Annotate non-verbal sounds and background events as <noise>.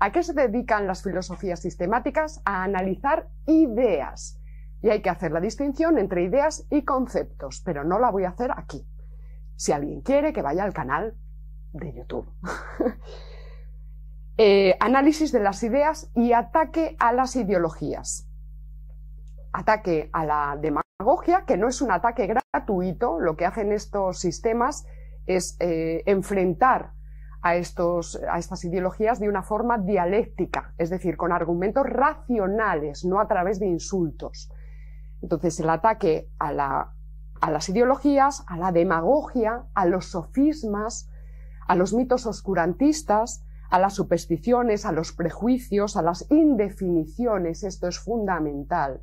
¿A qué se dedican las filosofías sistemáticas? A analizar ideas. Y hay que hacer la distinción entre ideas y conceptos, pero no la voy a hacer aquí. Si alguien quiere, que vaya al canal de YouTube. <laughs> Eh, análisis de las ideas y ataque a las ideologías. Ataque a la demagogia, que no es un ataque gratuito, lo que hacen estos sistemas es eh, enfrentar a, estas ideologías de una forma dialéctica, es decir, con argumentos racionales, no a través de insultos. Entonces, el ataque a, a las ideologías, a la demagogia, a los sofismas, a los mitos oscurantistas, a las supersticiones, a los prejuicios, a las indefiniciones, esto es fundamental.